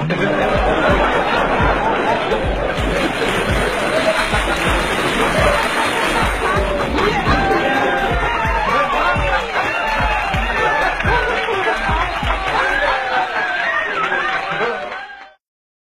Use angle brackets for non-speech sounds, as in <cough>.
思 <laughs> っ